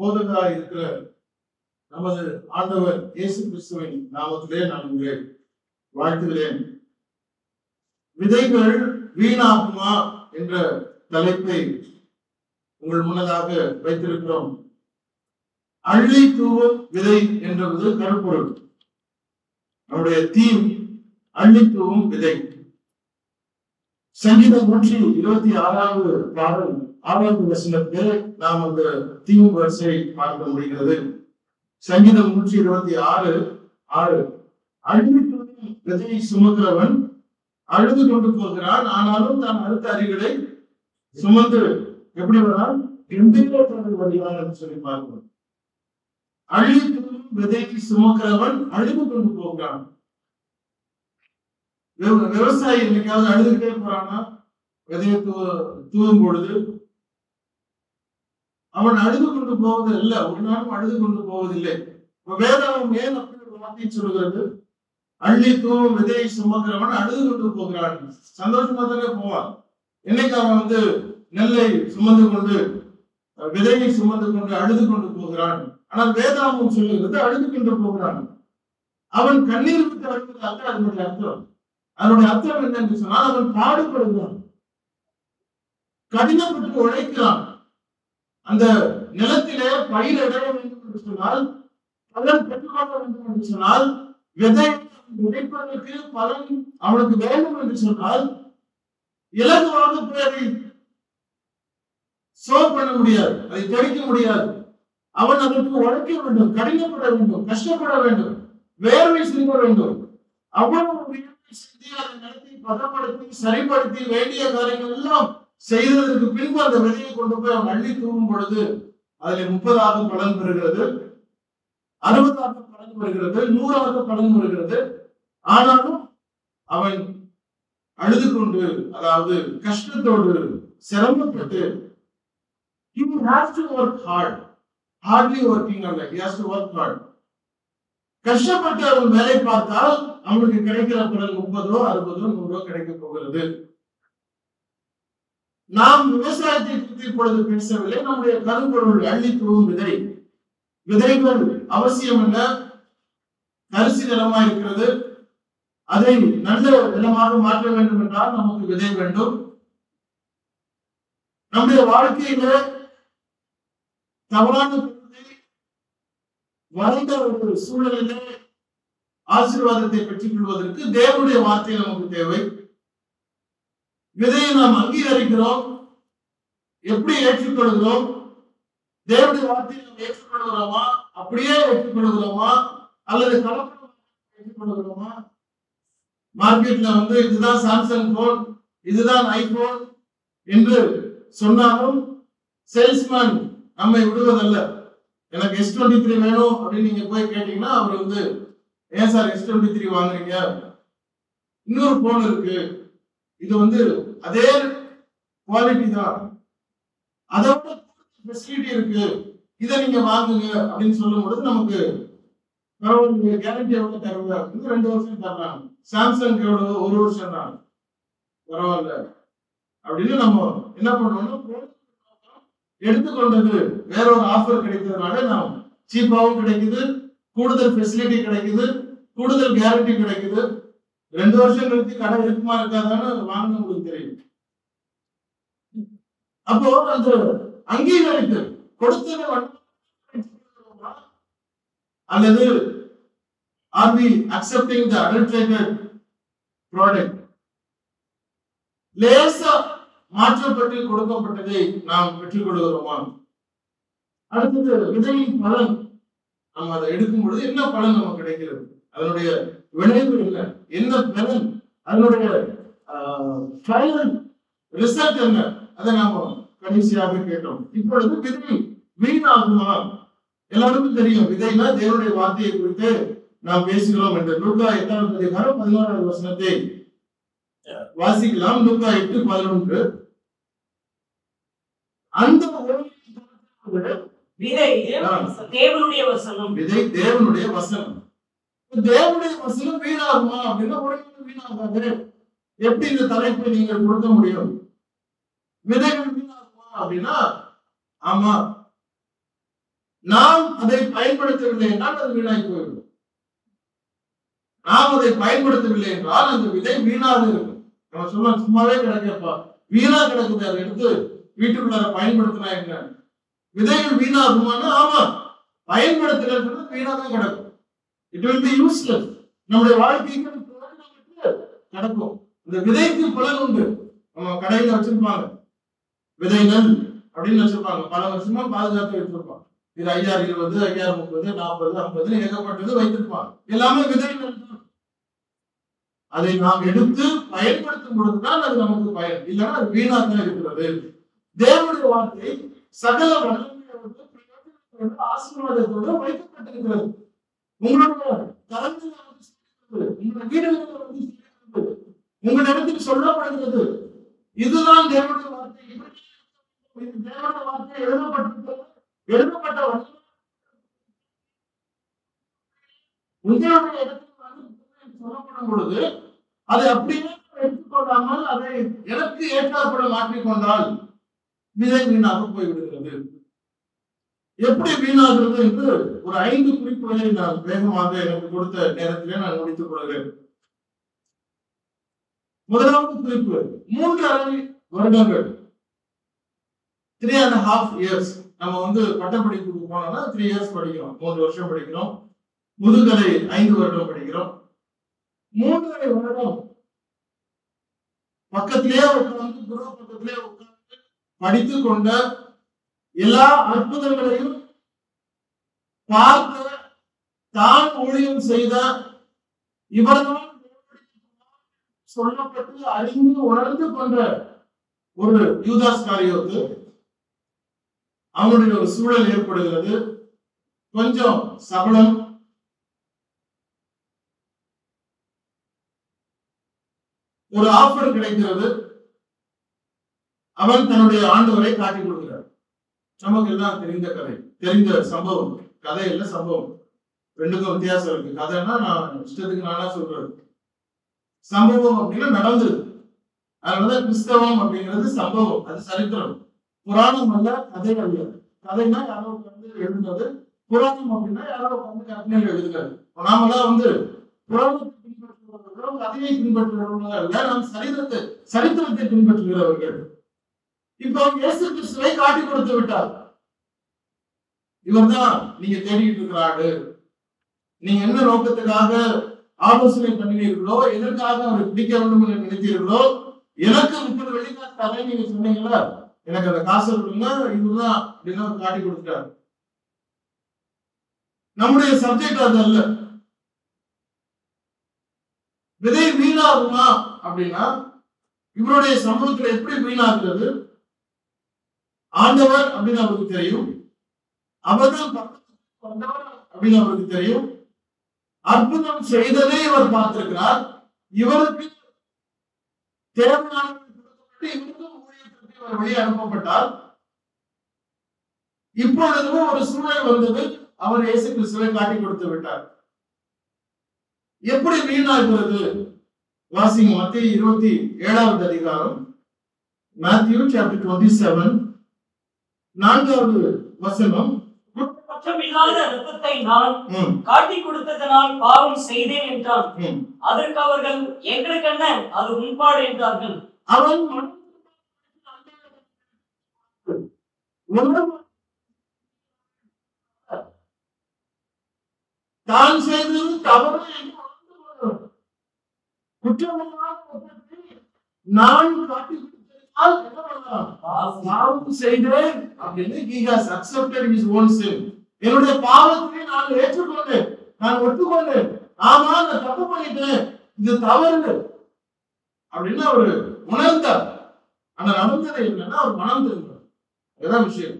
போதகராய் இருக்கிற நமது ஆண்டவர் இயேசு கிறிஸ்துவின் நாமத்திலே நான் உங்களை வாழ்த்துகிறேன். விதைகள் வீணாகுமா என்ற தலைப்பை உங்கள் முன்னதாக வைத்திருக்கிறோம். அள்ளி தூவும் விதை என்றது கருப்பொருள். நம்முடைய தீம் அள்ளி தூவும் விதை. சங்கீதம் நூற்றி இருபத்தி ஆறாவது பாடல் ஆறாவது வசனத்தில் நாம் அந்த தீம் வரிசை பார்க்க முடிகிறது. சங்கீதம் நூற்றி இருபத்தி ஆறு ஆறு. அள்ளி தூவும் சுமக்கிறவன் அழுது கொண்டு போகிறான் ஆனாலும் தான் அடுத்த அறிகளை சுமந்து எப்படி வரான்? கம்பீரத்தோடு வருகிறான் என்று சொல்லி பார்க்கிறோம் அள்ளி விதைக்கு விதையை சுமக்கிறவன் அழுது கொண்டு போகிறான். விவ- விவசாயி என்னைக்காவது அழுதுகிட்டே போறானா? விதையை தூ தூவும் பொழுது அவன் அழுது கொண்டு போவது அல்ல. ஒரு நாளும் அழுது கொண்டு போவதில்லை. வேதம் வேதாவும் ஏன் அப்படி ஒரு வார்த்தை சொல்கிறது அள்ளி தூ விதையை சுமக்கிறவன் அழுது கொண்டு போகிறான். சந்தோஷமா தானே போவான். என்னைக்கு அவன் வந்து நெல்லை சுமந்து கொண்டு விதையை சுமந்து கொண்டு அழுது கொண்டு போகிறான்? ஆனால் வேதாவும் சொல்லுகிறது அழுது கொண்டு போகிறான். அவன் கண்ணீர் விட்டு அழுவது அதனுடைய அர்த்தம். அதனுடைய அர்த்தம் என்னன்னு சொன்னால் அவன் பாடுபடுகிறான். கடினப்பட்டு உழைக்கிறான். அந்த நிலத்திலே பயிர் இடைய வேண்டும் என்று சொன்னால் பலன் பெற்றுக்கொள்ள வேண்டும் என்று சொன்னால் விதை விதைப்பதற்கு பலன் அவனுக்கு வேண்டும் என்று சொன்னால் இலகுவாக போய் அதை சோ பண்ண முடியாது அதை தெளிக்க முடியாது. அவன் அதற்கு உழைக்க வேண்டும் கடினப்பட வேண்டும் கஷ்டப்பட வேண்டும் வேர்வை சிந்த வேண்டும். அவ்வளவு வியர்வை சிந்தி அந்த நிலத்தை பதப்படுத்தி சரிப்படுத்தி வேண்டிய காரியங்கள் எல்லாம் செய்ததற்கு பின்பு அந்த விதையை கொண்டு போய் அவன் அள்ளி தூவும் பொழுது அதில் முப்பதாவது பலன் பெறுகிறது. அறுபதாவது பலன் வருகிறது நூறாவது பலன் வருகிறது ஆனாலும் அவன் அழுது கொண்டு அதாவது கஷ்டத்தோடு சிரமப்பட்டு he has to work hard. Hardly working on that he has to work hard. கஷ்டப்பட்டு அவன் வேலை பார்த்தால் அவனுக்கு கிடைக்கிற பலன் முப்பதோ அறுபதோ நூறோ கிடைக்க போகிறது. நாம் விவசாயத்தை பற்றி இப்பொழுது பேசவில்லை நம்முடைய கருப்பொருள் அள்ளி விதை. விதைகள் அவசியம் அல்ல தரிசு நிலமா இருக்கிறது. அதை நல்ல நிலமாக மாற்ற வேண்டும் என்றால் நமக்கு விதை வேண்டும். நம்முடைய வாழ்க்கையில தவறான கருத்தை ஒரு சூழலிலே ஆசீர்வாதத்தை பெற்றுக் கொள்வதற்கு தேவனுடைய வார்த்தை நமக்கு தேவை. விதையை நாம் அங்கீகரிக்கிறோம்? எப்படி ஏற்றுக்கொள்கிறோம்? தேவனுடைய வார்த்தையை நாம் ஏற்றுக்கொள்கிறோமா? அப்படியே ஏற்றுக்கொள்கிறோமா? அல்லது கலப்படம் ஏற்றுக்கொள்கிறோமா? மார்க்கெட்ல வந்து இதுதான் சாம்சங் போன் இதுதான் ஐபோன் என்று சொன்னாலும் சேல்ஸ்மேன் நம்மை விடுவதல்ல. எனக்கு எஸ் டுவெண்ட்டி த்ரீ வேணும் அப்படின்னு நீங்க போய் கேட்டீங்கன்னா அவர் வந்து ஏன் சார் எஸ் டுவெண்ட்டி த்ரீ வாங்குறீங்க? இன்னொரு போன் இருக்கு. இது வந்து அதே குவாலிட்டி தான். அதோட ஃபெசிலிட்டி இருக்கு. இதை நீங்க வாங்குங்க அப்படின்னு சொல்லும் பொழுது நமக்கு கேரண்டி எவ்வளவு தருவ அப்படின்னு ரெண்டு வருஷம் தர்றாங்க. சாம்சங் எவ்வளவு ஒரு வருஷம் தான் பரவாயில்ல அப்படின்னு நம்ம என்ன பண்ணோம்னா எடுத்துக்கொண்டது. வேற ஒரு ஆஃபர் கிடைக்கிறதுனால நாம் சீப்பாவும் கிடைக்குது கூடுதல் ஃபெசிலிட்டி கிடைக்குது கூடுதல் கேரண்டி கிடைக்குது. ரெண்டு வருஷம் கழித்து கடை இருக்குமா இருக்காதான்னு வாங்கினவங்களுக்கு தெரியும். அப்போ அந்த அங்கீகரித்து கொடுத்தது அல்லது or be accepting the adulterated product லேசா மாற்றப்பட்டு கொடுக்கப்பட்டதை நாம் பெற்றுக் கொள்கிறோமா? அடுத்தது விதையின் பலன். நம்ம அதை எடுக்கும் பொழுது என்ன பலன் நமக்கு கிடைக்கிறது? அதனுடைய விளைவு இல்லை என்ன பலன் அதனுடைய ஃபைனல் ரிசல்ட் என்ன? அதை நாம கடைசியாக கேட்டோம். இப்பொழுது விதை வீணாகுமா எல்லாருக்கும் தெரியும். விதைனா தேவனுடைய வார்த்தையை குறித்து நாம் பேசுகிறோம் என்று. லூக்கா எட்டாவது அதிகாரம் பதினோராவது வசனத்தை வாசிக்கலாம். லூக்கா எட்டு பதினொன்று. அந்த விதை. தேவனுடைய வசனம். விதை தேவனுடைய வசனம். தேவனுடைய வசனம் வீணாகுமா? அப்படின்னா உடனே வீணாகாது எப்படி இந்த தலைப்பை நீங்கள் கொடுக்க முடியும்? விதைகள் வீணாகுமா? அப்படின்னா ஆமா. நாம் அதை பயன்படுத்தவில்லை என்றால் அது வீணாகி போயிடும். நாம் அதை பயன்படுத்தவில்லை என்றால் அந்த விதை வீணாக இருக்கும். நம்ம சொல்ல சும்மாவே கிடைக்கப்பா வீணா கிடக்குது அதை எடுத்து வீட்டுக்குள்ளார பயன்படுத்தினா என்ன? விதைகள் வீணாகுமான்னு ஆமா. பயன்படுத்தலைன்னா வீணா தான் கிடக்கும். இட் வில் பி யூஸ்லெஸ் நம்முடைய வாழ்க்கைக்கு நடக்கும் இந்த விதைக்கு பலன் உண்டு. நம்ம கடையில வச்சிருப்பாங்க. விதை நெல் அப்படின்னு வச்சிருப்பாங்க. பல வருஷமா பாதுகாத்து வச்சிருப்பாங்க இது ஐயாயிரம் இருபது ஐயாயிரம் முப்பது நாற்பது ஐம்பது ஏகப்பட்டது வைத்திருப்பாங்க. எல்லாமே விதை நெல் அதை நாம் எடுத்து பயன்படுத்தும் பொழுதுதான் அது நமக்கு பயன். இல்லைன்னா அது வீணாக இருக்கிறது. தேவனுடைய வார்த்தை சகல வல்லமையோடு ஆசீர்வாதத்தோடு வைக்கப்பட்டிருக்கிறது. உங்களுடைய உங்களுடைய வீடுகளில் வந்து உங்களிடத்தில் சொல்லப்படுகிறது. இதுதான் தேவனுடைய வார்த்தை. தேவனுடைய வார்த்தை எழுதப்பட்டிருக்கிறது எழுதப்பட்ட உங்களுடைய இடத்தில் சொல்லப்படும் பொழுது அதை அப்படியே எடுத்துக்கொள்ளாமல் அதை எனக்கு ஏற்றாற்பட மாற்றிக்கொண்டால் விதை வீணாக போய்விடுகிறது. எப்படி வீணாகிறது என்று ஒரு ஐந்து குறிப்புகளை நான் வேகமாக எனக்கு கொடுத்த நேரத்திலே நான் முடித்துக் கொள்கிறேன். முதலாவது குறிப்பு மூன்றரை வருடங்கள். த்ரீ அண்ட் ஹாஃப் இயர்ஸ் நம்ம வந்து பட்டப்படிப்புக்கு போனோம்னா த்ரீ இயர்ஸ் படிக்கிறோம். மூன்று வருஷம் படிக்கிறோம். முதுகலை ஐந்து வருடம் படிக்கிறோம். மூன்றரை வருடம் பக்கத்திலேயே உட்கார்ந்து குரு பக்கத்திலேயே உட்கார்ந்து படித்துக் கொண்ட எல்லா அற்புதங்களையும் பார்த்த தான் ஊழியம் செய்த இவர்தான் சொல்லப்பட்டு அறிந்து உணர்ந்து கொண்ட ஒரு யூதாஸ் காரியோத்து அவனுடைய ஒரு சூழல் ஏற்படுகிறது. கொஞ்சம் சபலம். ஒரு ஆஃபர் கிடைக்கிறது. அவன் தன்னுடைய ஆண்டவரை காட்டிக் கொடுக்கிறார் நமக்கு எல்லாம் தெரிந்த கதை. தெரிந்த சம்பவம். கதை இல்ல சம்பவம். ரெண்டுக்கும் வித்தியாசம் இருக்கு. கதைன்னா நான் இஷ்டத்துக்கு நானா சொல்றது. சம்பவம் அப்படின்னா நடந்தது. அதனாலதான் கிறிஸ்தவம் அப்படிங்கிறது சம்பவம். அது சரித்திரம். புராணம் அல்ல கதை அல்ல. கதைன்னா யாரோ உட்கார்ந்து எழுதுனது. புராணம் அப்படின்னா யாரோ உட்கார்ந்து கற்பனையில் எழுதுனாரு நாமெல்லாம் வந்து புராணத்தை பின்பற்றுகிறவர்களோ கதையை பின்பற்றுகிறவர்களோ அல்ல. நாம் சரித்திரத்தை சரித்திரத்தை பின்பற்றுகிறவர்கள். இப்போ இயேசு கிறிஸ்துவை காட்டி கொடுத்து விட்டார். இவர்தான் நீங்க தேடிட்டு இருக்கிறாரு நீங்க என்ன நோக்கத்துக்காக ஆலோசனை பண்ணினீர்களோ எதற்காக அவரை பிடிக்க வேண்டும் என்று நினைத்தீர்களோ எனக்கு முப்பது வெள்ளிக்காசு தரேன் நீங்க சொன்னீங்களா எனக்கு அந்த காசு கொடுங்க இதுதான் அப்படின்னு காட்டி கொடுத்துட்டார் நம்முடைய சப்ஜெக்ட் அது அல்ல. விதை வீணாகுமா அப்படின்னா இவருடைய சம்பவத்துல எப்படி வீணாகிறது? ஆண்டவர் அப்படின்னு அவருக்கு தெரியும். அவர்தான் அப்படின்னு அவருக்கு தெரியும். அற்புதம் செய்ததே இவர் பார்த்திருக்கிறார். இவருக்கு தேவையான இவருக்கும் வெளியே அனுப்பப்பட்டார். இப்பொழுதும் ஒரு சூழல் வந்தது. அவர் இயேசு கிறிஸ்துவை காட்டி கொடுத்து விட்டார். எப்படி வீணாகிறது வாசிங்க மத்திய இருபத்தி ஏழாவது அதிகாரம். மேத்யூ சாப்டர் டுவெண்ட்டி செவன் நான்காவது வசனம் குற்றமில்லாத ரத்தத்தை நான் காட்டி கொடுத்ததனால் பாவம் செய்தேன் என்றான். அதற்கு அவர்கள் எங்களுக்கு என்ன அது உண்பாடு என்றார்கள் அவன் தான் செய்தது தவறு. குற்றமில்லாத நான் காட்டி? பாவம் செய்தேன். அப்படின்னு he has accepted his own sin. என்னுடைய பாவத்தை நான் ஏற்றுக்கொண்டேன் நான் ஒத்துக்கொண்டேன் ஆமா நான் தப்பு பண்ணிட்டேன் இது தவறு அப்படின்னு அவரு உணர்ந்தார். ஆனா நடந்தது என்னன்னா அவர் மனம் திருந்தார் அதுதான் விஷயம்.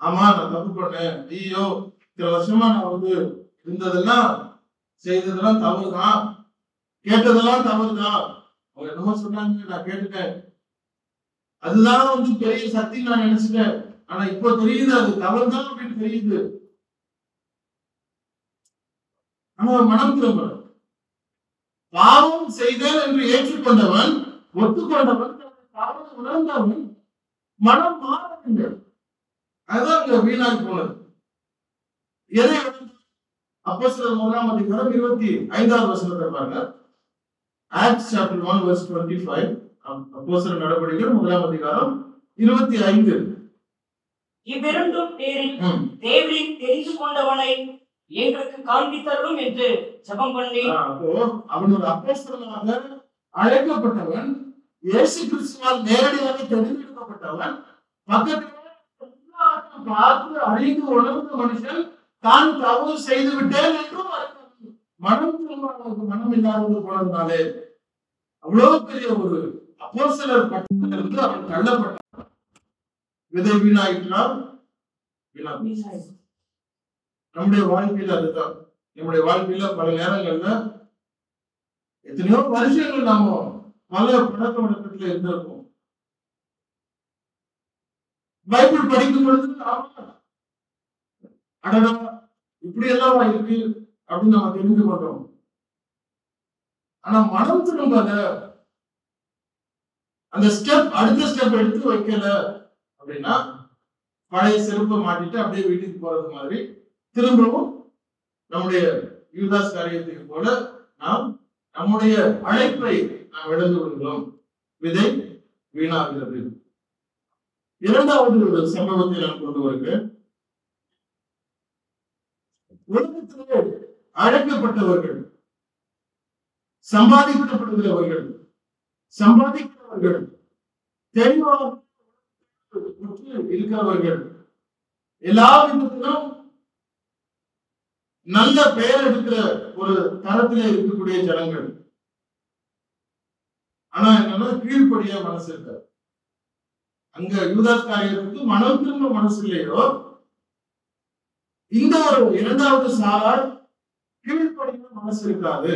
ஆமா நான் தப்பு பண்ணேன். ஐயோ இத்தனை வருஷமா நான் வந்து இருந்ததெல்லாம் செய்ததெல்லாம் தவறுதான். கேட்டதெல்லாம் தவறுதான். அவங்க என்னமோ சொன்னாங்க நான் கேட்டுட்டேன். அதுதான் வந்து பெரிய சக்தி நான் நினைச்சிட்டேன். ஆனா இப்போ தெரியுது அது தவறுதான் அப்படின்னு தெரியுது. ஆனா மனம் திரும்பல பாவம் செய்தேன் என்று ஏற்றுக்கொண்டவன் ஒத்துக்கொண்டவன் பாவம் தவறு உணர்ந்தவன் மனம் மாறவில்லை. அதுதான் இங்க வீணாகி போனது. எதை அப்போ சில மூணாம் அதிகாரம் இருபத்தி ஐந்தாவது வருஷத்துல பாருங்க. Act chapter one verse twenty five அப்போ சில நடவடிக்கைகள் முதலாம் அதிகாரம் இருபத்தி ஐந்து இவ்விரண்டும் பேரில் ம். தேவரின் தெரிந்து கொண்டவனை எங்களுக்கு காண்பித்தருளும் என்று ஜெபம் பண்ணி அப்போ அவன் ஒரு அப்போஸ்தலனாக அழைக்கப்பட்டவன் இயேசு கிறிஸ்துவால் நேரடியாக தெரிந்தெடுக்கப்பட்டவன் பக்கத்தில் பார்த்து அறிந்து உணர்ந்த மனுஷன் தான் தவறு செய்து விட்டேன் என்றும். மனம் திரும்பாதவனுக்கு மனம் இல்லாதது போனதுனாலே அவ்வளவு பெரிய ஒரு அப்போஸ்தலர் பட்டத்திலிருந்து அவன் தள்ளப்பட்டான் விதை வீணாயிட்டால் வீணா நம்முடைய வாழ்க்கையில அதுதான். நம்முடைய வாழ்க்கையில பல நேரங்கள்ல எத்தனையோ வருஷங்கள் நாம பல பழக்க வழக்கத்துல இருந்திருப்போம். பைபிள் படிக்கும் பொழுது ஆமா அடடா இப்படி எல்லாம் இருக்கு அப்படின்னு நம்ம தெரிந்து கொண்டோம். ஆனா மனம் திரும்பல அந்த ஸ்டெப் அடுத்த ஸ்டெப் எடுத்து வைக்கல அப்படின்னா பழைய செருப்பை மாட்டிட்டு அப்படியே வீட்டுக்கு போறது மாதிரி திரும்பவும் நம்முடைய யூதாஸ் காரியத்துக்கு போல நாம் நம்முடைய அழைப்பை நாம் இழந்து விடுகிறோம். விதை வீணாகிறது. இரண்டாவது ஒரு சம்பவத்தை நான் கொண்டு வருகிறேன் உலகத்திலே அழைக்கப்பட்டவர்கள் சம்பாதிக்கப்படுகிறவர்கள் இருக்கிறார்கள் தெளிவாக இருக்கிறவர்கள். எல்லா விதத்திலும் நல்ல பெயர் எடுக்கிற ஒரு தரத்திலே இருக்கக்கூடிய ஜனங்கள். ஆனா என்னன்னா கீழ்படிய மனசு இருக்க அங்க யூதாஸ்காரியத்துக்கு மனம் திரும்ப மனசு இல்லையோ இந்த ஒரு இரண்டாவது சாரால் கீழ்படிய மனசு இருக்காது.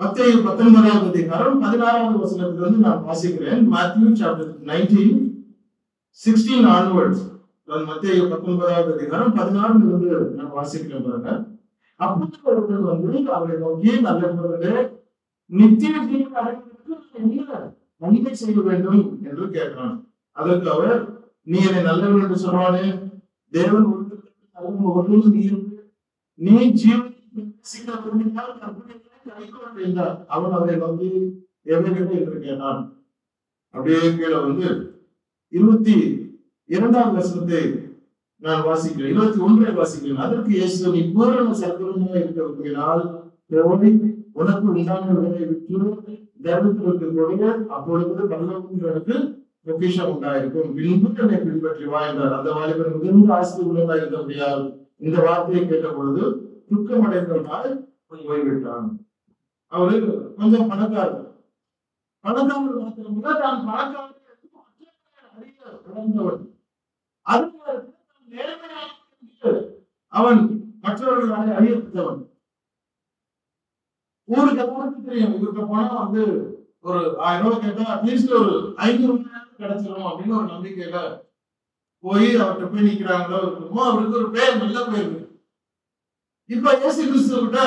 மத்திய பத்தொன்பதாவது அதிகாரம் பதினாறாவது வசனத்திலிருந்து நான் வாசிக்கிறேன். Matthew chapter nineteen sixteen onwards மத்திய பத்தொன்பதாவது அதிகாரம் பதினாறுல இருந்து நான் வாசிக்கிறேன் பாருங்க. அப்படி வந்து அவரை நோக்கி நல்லவர்களே நித்திய ஜீவன் அடைவதற்கு நன்மை செய்ய வேண்டும்? என்று கேட்கிறான் அதற்கு அவர் நீ என்னை நல்லவன் என்று சொல்வானே தேவன் ஒன்று நீ ஜீவன் அவன் அவரை வந்து எவைகளை என்று அப்படியே கீழே வந்து இருபத்தி இரண்டாம் வருஷத்தை நான் வாசிக்கிறேன். இருபத்தி ஒன்றை வாசிக்கிறேன். அதற்கு இயேசு நீ பூரண சர்க்கரமாக இருக்க விரும்பினால் உனக்கு உண்டானவர்களை விட்டு தேவத்திற்கு கொடுங்க அப்பொழுது பல்லவங்களுக்கு பொக்கிஷம் உண்டாயிருக்கும். பின்பு என்னை பின்பற்றி வா என்றார். அந்த வாலிபர் மிகுந்த ஆஸ்தி உள்ளதா இருந்தபடியால் இந்த வார்த்தையை கேட்ட பொழுது துக்கம் அடைந்தவனால் போய்விட்டான். அவரு கொஞ்சம் பணக்காரர். பணக்காரர் மாத்திரமல்ல தான் பணக்காரர் அறிய உணர்ந்தவன் அது நேர்மையாக அவன் மற்றவர்களாக அறியப்பட்டவன். ஊருக்கு எல்லாருக்கும் தெரியும். இவர்கிட்ட போனா வந்து ஒரு ஆயிரம் ரூபாய் கேட்டா அட்லீஸ்ட் ஒரு ஐநூறு ரூபாய் கிடைச்சிடும் அப்படின்னு ஒரு நம்பிக்கையில போய் அவர்கிட்ட போய் நிக்கிறாங்களோ இருக்குமோ அவருக்கு ஒரு பேர் நல்ல பேர் இப்ப இயேசு கிறிஸ்து கிட்ட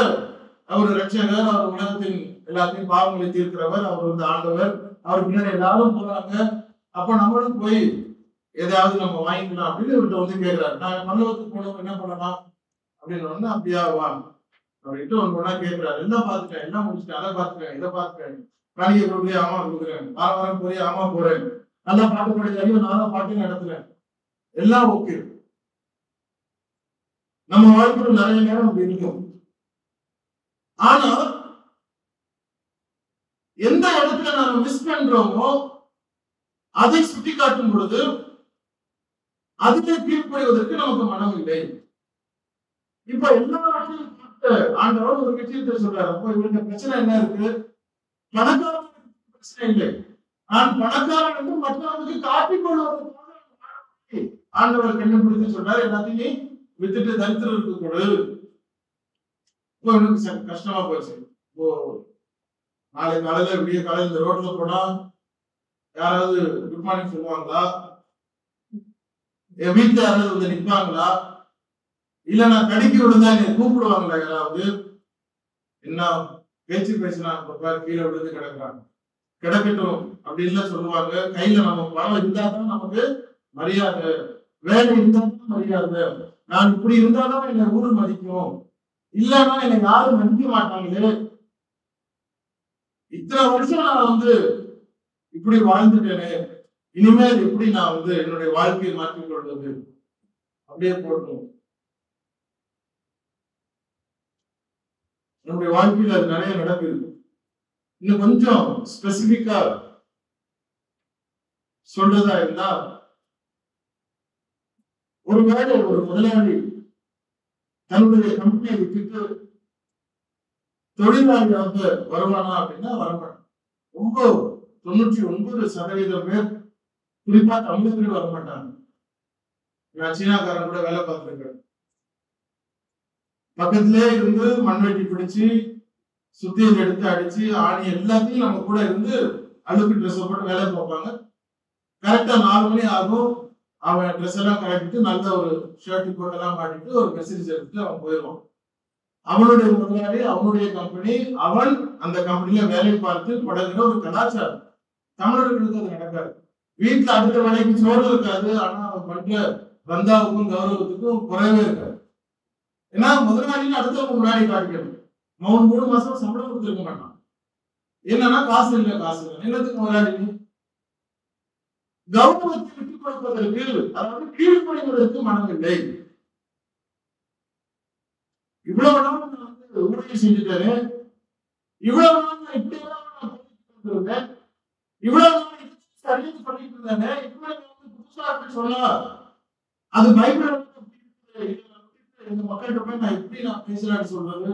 அவர் ரட்சகர் அவர் உலகத்தின் எல்லாத்தையும் பாவங்களை தீர்க்கிறவர் அவர் வந்து ஆண்டவர். அவர் பின்னாடி எல்லாரும் போறாங்க. அப்ப நம்மளும் போய் எதையாவது நம்ம வாங்கிக்கலாம் அப்படின்னு இவர்கிட்ட வந்து கேட்கிறாரு நான் பல்லவத்துக்கு போனவங்க என்ன பண்ணலாம்? அப்படின்னு உடனே அப்படியா வா அப்படின்ட்டு ஒன்று ஒன்றா கேட்கிறாரு எல்லாம் பார்த்துட்டேன் எல்லாம் முடிச்சுட்டேன். அதை பார்த்துட்டேன் இதை பார்த்துட்டேன். காணிக்கை போய் ஆமா கொடுக்குறேன். வாரம் வாரம் போய் ஆமா போறேன். நல்லா பாட்டு பாடி அறிவு நான் பாட்டு நடத்துறேன். எல்லாம் ஓகே நம்ம வாழ்க்கையில் நிறைய நேரம் அப்படி இருக்கும். ஆனா எந்த இடத்துல நாம மிஸ் பண்றோமோ அதை சுட்டி காட்டும் பொழுது அதிலே தீர்ப்படைவதற்கு நமக்கு மனம் இல்லை இப்ப எல்லாவற்றையும் பார்த்து ஆண்டவர் ஒரு விஷயத்தை சொல்றாரு. அப்போ இவருக்கு பிரச்சனை என்ன இருக்கு? பணக்காரன் பிரச்சனை இல்லை. நான் பணக்காரன் என்று மற்றவர்களுக்கு காட்டிக் கொள்வதற்காக ஆண்டவர் கண்டுபிடித்து சொல்றாரு எல்லாத்தையும் வித்துட்டு தரித்திரருக்கு கொடு. இப்போ எனக்கு ச- கஷ்டமா போச்சு இப்போ நாளை காலையில விடிய காலையில இந்த ரோட்ல போனா யாராவது குட் மார்னிங் சொல்லுவாங்களா? என் வீட்டுல யாராவது வந்து நிற்பாங்களா இல்ல நான் கடிக்க விழுந்தா என்னை கூப்பிடுவாங்களா யாராவது? என்ன பேச்சு பேசினா பாப்பா கீழே விழுந்து கிடக்குறாங்க. கிடக்கட்டும் அப்படின்னு சொல்லுவாங்க. கையில நம்ம பணம் இருந்தாதான் நமக்கு மரியாதை. வேலை இருந்தாதான் மரியாதை. நான் இப்படி இருந்தாதான் என்ன ஊரு மதிக்கும். இல்லைன்னா என்னை யாரும் மதிக்க மாட்டாங்களே இத்தனை வருஷம் நான் வந்து இப்படி வாழ்ந்துட்டேனே. இனிமேல் எப்படி நான் வந்து என்னுடைய வாழ்க்கையை மாற்றிக் கொள்வது? அப்படியே போட்டோம். என்னுடைய வாழ்க்கையில அது நிறைய நடக்குது. இன்னும் கொஞ்சம் ஸ்பெசிபிக்கா சொல்றதா இருந்தா ஒருவேளை ஒரு முதலாளி தன்னுடைய கம்பெனியை விட்டுட்டு தொழிலாளியாக வருவானா அப்படின்னா வரமாட்டான். ரொம்ப தொண்ணூற்றி ஒன்பது சதவீதம் பேர் குறிப்பா தமிழர்கள் வரமாட்டாங்க. நான் சீனாக்காரன் கூட வேலை பார்த்திருக்கேன். பக்கத்திலே இருந்து மண்வெட்டி பிடிச்சு சுத்தியல் எடுத்து அடிச்சு ஆணி எல்லாத்தையும் நம்ம கூட இருந்து அழுக்கு ட்ரெஸ் போட்டு வேலை பார்ப்பாங்க கரெக்டா நாலு மணி ஆகும். அவன் ட்ரெஸ் எல்லாம் கட்டிட்டு நல்ல ஒரு ஷர்ட் கோட் எல்லாம் மாட்டிட்டு ஒரு மெசேஜ் எடுத்துட்டு அவன் போயிடுவான். அவனுடைய முதலாளி அவனுடைய கம்பெனி அவன் அந்த கம்பெனியில வேலை பார்த்து பழகிற ஒரு கலாச்சாரம். தமிழர்களுக்கு அது நடக்காது. வீட்டுல அடுத்த வேலைக்கு சோறு இருக்காது ஆனா அவன் பண்ற பந்தாவுக்கும் கௌரவத்துக்கும் குறைவே இருக்காது. ஏன்னா முதலாளின்னு அடுத்தவங்க முன்னாடி காட்டிக்கணும். அவன் மூணு மாசம் சம்பளம் கொடுத்துருக்க மாட்டான். என்னன்னா காசு இல்லை காசு இல்லை. என்னத்துக்கு முதலாளி கௌரவத்துக்கு கௌரவத்தை கொடுப்பதற்கு அதாவது கீழ்ப்படிவதற்கு மனமில்லை இவ்வளவு நாள் நான் வந்து உதவி செஞ்சுட்டேன் இவ்வளவு நாள் நான் இப்படி எல்லாம் இருந்தேன். இவ்வளவு நாள் இது சரின்னு பண்ணிட்டு இருந்தேனே. இப்ப நீ வந்து புதுசா இருக்கு சொன்னா அது பைபிள் இந்த மக்கள்கிட்ட போய் நான் எப்படி நான் பேசுறேன்னு சொல்றது?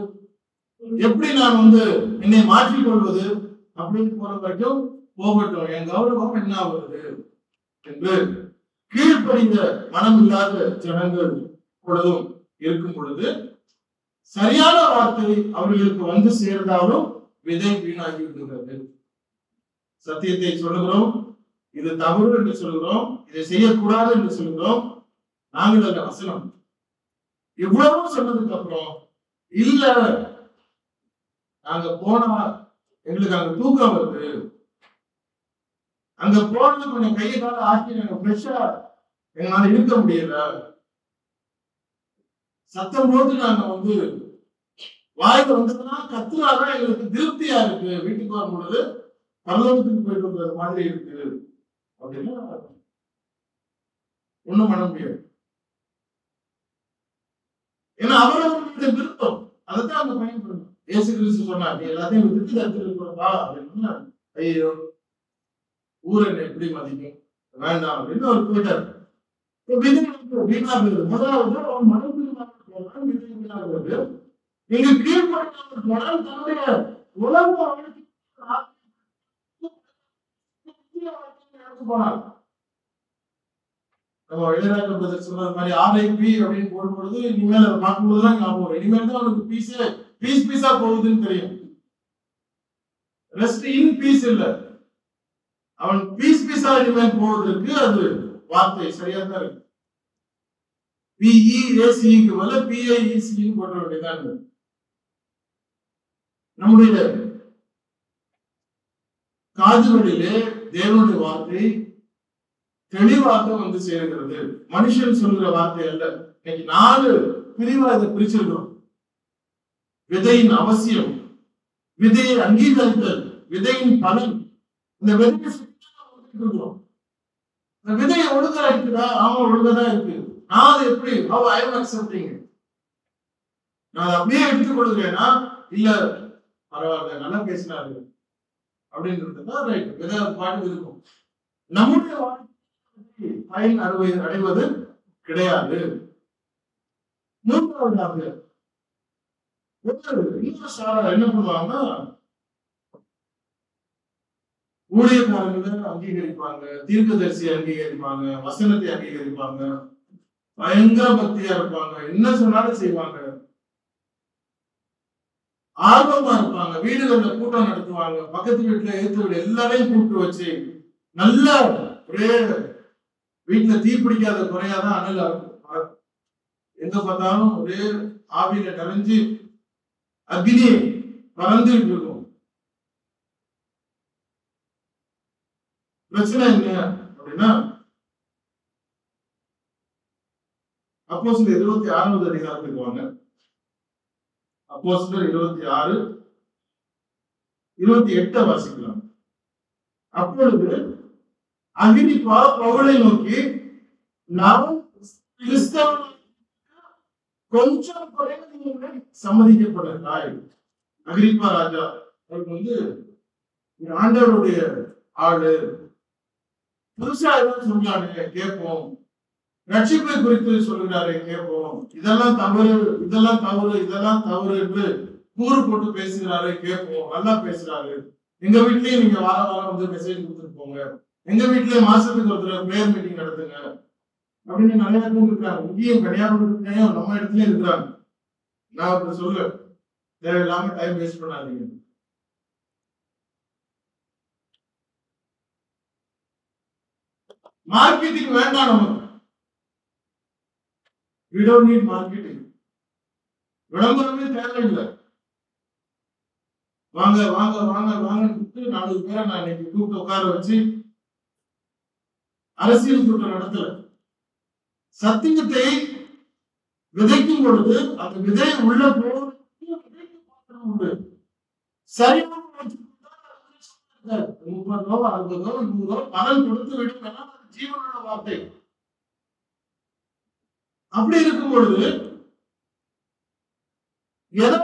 எப்படி நான் வந்து என்னை மாற்றிக் கொள்வது? அப்படின்னு போற வரைக்கும் போகட்டும். என் கௌரவம் என்ன ஆகுது? என்று கீழ்ப்படிந்த மனம் இல்லாத ஜனங்கள் பொழுதும் இருக்கும் பொழுது சரியான வார்த்தை அவர்களுக்கு வந்து சேர்ந்தாலும் விதை வீணாகி விடுகிறது. சத்தியத்தை சொல்லுகிறோம் இது தவறு என்று சொல்கிறோம் இதை செய்யக்கூடாது என்று சொல்கிறோம் நாங்கள் அந்த அசனம். இவ்வளவு சொன்னதுக்கு அப்புறம் இல்ல நாங்க போனா எங்களுக்கு அங்க தூக்கம் வருது. அங்க போனது கொஞ்சம் கையை கால ஆக்கி நாங்க ஃப்ரெஷ்ஷா எங்களால இருக்க முடியல. சத்தம் போது நாங்க வந்து வாயில வந்ததுன்னா கத்துனாதான் எங்களுக்கு திருப்தியா இருக்கு. வீட்டுக்கு வரும் பொழுது பரலோகத்துக்கு போயிட்டு வந்த மாதிரி இருக்கு. அப்படின்னா ஒண்ணும் பண்ண முடியாது. ஏன்னா அவரவர்களுடைய விருப்பம். அதைத்தான் அவங்க பயன்படுத்தும் இயேசு கிறிஸ்து சொன்னார் நீ எல்லாத்தையும் விட்டுட்டு கத்துருப்பா அப்படின்னா ஐயோ ஊர் என்ன எப்படி மதிக்கும்? வேண்டாம். அப்படின்னு அவர் போயிட்டார் இப்ப விதை வந்து வீணாகிறது முதலாவது அவன் மனம் போனால் விதை வீணாகிறது இங்கு கீழ்படியாமல் போனால் தன்னுடைய உலக போனார் நம்ம இளையராஜா பிரதர் சொன்னது மாதிரி ஆர்ஐபி அப்படின்னு போடும்பொழுது இனிமேல் அதை பார்க்கும்போதுதான் ஞாபகம் வரும். இனிமேல் தான் அவனுக்கு பீஸே பீஸ் பீஸா போகுதுன்னு தெரியும். ரெஸ்ட் இன் பீஸ் இல்லை. அவன் பீஸ் பீஸா இனிமேல் போவதற்கு அது வார்த்தை சரியா தான் இருக்கு. பிஇஏசிக்கு ஏசிக்கு மேல பிஐஇசின்னு போட்ட வேண்டியதான் இருக்கு. நம்முடைய காதுகளிலே தேவனுடைய வார்த்தை தெளிவாக வந்து சேர்கிறது. மனுஷன் சொல்கிற வார்த்தை அல்ல. இன்னைக்கு நாலு பிரிவா இதை பிரிச்சிருக்கிறோம். விதையின் அவசியம் விதையை அங்கீகரித்தல் விதையின் பலன். இந்த விதையை இருக்கிறோம். இந்த விதையை ஒழுங்கா இருக்குதா? ஆமா ஒழுங்கா இருக்கு. நான் அதை எப்படி? ஹவ் ஐ எம் அக்செப்டிங் நான் அதை அப்படியே எடுத்துக்கொள்கிறேன்னா இல்ல பரவாயில்ல நல்லா பேசினாரு. அப்படின்றது தான் ரைட் விதை பாட்டு இருக்கும். நம்முடைய வாழ்க்கை பயன் அடைவது அடைவது கிடையாது. மூன்றாவதாக ஒரு இன்னொரு சாரா என்ன பண்ணுவாங்கன்னா ஊழியக்காரங்களை அங்கீகரிப்பாங்க தீர்க்கதரிசியை அங்கீகரிப்பாங்க வசனத்தை அங்கீகரிப்பாங்க பயங்கர பக்தியா இருப்பாங்க. என்ன சொன்னாலும் செய்வாங்க. ஆர்வமா இருப்பாங்க. வீடுகளில் கூட்டம் நடத்துவாங்க. பக்கத்து வீட்டுல ஏத்து வீடு எல்லாரையும் கூப்பிட்டு வச்சு நல்லா ஒரே வீட்டுல தீ பிடிக்காத குறையாதான் அனல் எங்க பார்த்தாலும் ஒரே ஆவியில கலைஞ்சு அக்னி பறந்துட்டு இருக்கும் பிரச்சனை என்ன அப்படின்னா அப்போ சில இருபத்தி ஆறாவது அதிகாரத்துக்கு வாங்க. அப்போ சிலர் இருபத்தி ஆறு இருபத்தி எட்டை வாசிக்கலாம். அப்பொழுது அகிரிப்பா பவுளை நோக்கி நாம் கிறிஸ்தவ கொஞ்சம் குறைந்து நீங்கள் சம்மதிக்கப்படுகிறாய் அகிரிப்பா ராஜா அவருக்கு வந்து ஆண்டவருடைய ஆளு புதுசா எதுவும் சொல்றாரு கேட்போம். ரட்சிப்பை குறித்து சொல்லுகிறாரு கேட்போம். இதெல்லாம் தவறு இதெல்லாம் தவறு இதெல்லாம் தவறு என்று கூறு போட்டு பேசுகிறாரு கேட்போம். நல்லா பேசுறாரு. எங்க வீட்லயும் நீங்க வார வாரம் வந்து மெசேஜ் கொடுத்துட்டு போங்க. எங்க வீட்லயும் மாசத்துக்கு ஒருத்தர் தடவை பிரேயர் மீட்டிங் நடத்துங்க. அப்படின்னு நிறைய பேர் இருக்காங்க. இங்கேயும் கன்னியாகுமரியும் நம்ம இடத்துலயும் இருக்கிறாங்க. நான் அப்படி சொல்லுவேன் தேவையில்லாம டைம் வேஸ்ட் பண்ணாதீங்க. மார்க்கெட்டிங் வேண்டாம் நமக்கு. We don't need marketing. விளம்பரமே தேவையில்லை. வாங்க வாங்க வாங்க வாங்க நாலு பேரை நான் இன்னைக்கு கூப்பிட்டு உட்கார வச்சு அரசியல் கூட்டம் நடத்தல. சத்தியத்தை விதைக்கும் பொழுது அந்த விதை உள்ள போவதற்கு விதைக்கு பாத்திரம் உண்டு. சரியான வச்சுக்கிட்டா முப்பதோ அறுபதோ நூறோ பணம் கொடுத்து விடும் ஜீவனோட வார்த்தை. அப்படி இருக்கும் பொழுது ஏதோ